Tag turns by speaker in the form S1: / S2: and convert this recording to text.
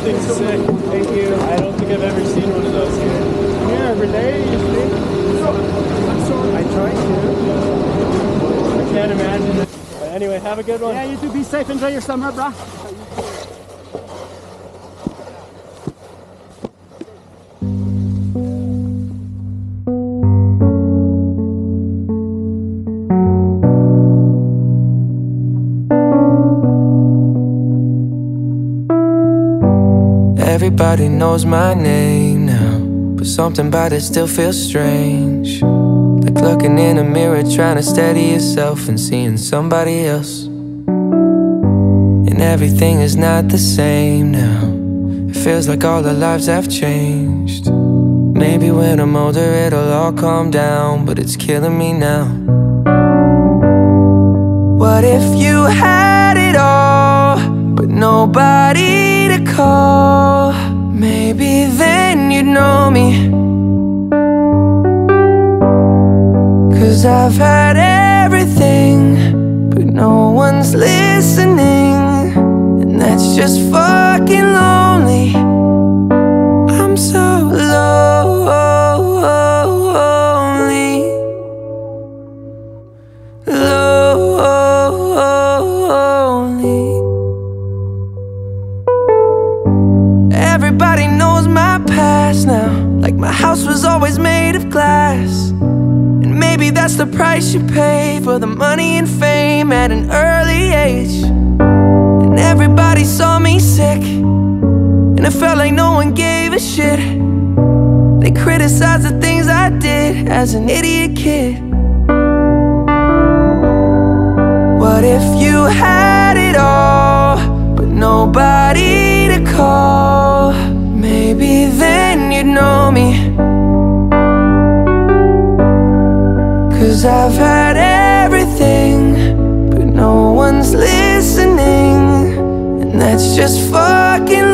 S1: Thank you. I don't think I've ever seen one of those here. Yeah, every day, you think? I'm sorry. I tried to. I can't imagine it. But anyway, have a good one. Yeah, you too. Be safe. Enjoy your summer, brah.
S2: Everybody knows my name now, but something about it still feels strange. Like looking in a mirror, trying to steady yourself and seeing somebody else. And everything is not the same now. It feels like all our lives have changed. Maybe when I'm older, it'll all calm down, but it's killing me now. What if you had it all, I've had everything, that's the price you pay for the money and fame at an early age. And everybody saw me sick. And it felt like no one gave a shit. They criticized the things I did as an idiot kid. What if you had it all, but nobody to call? Cause I've had everything, but no one's listening. And that's just fucking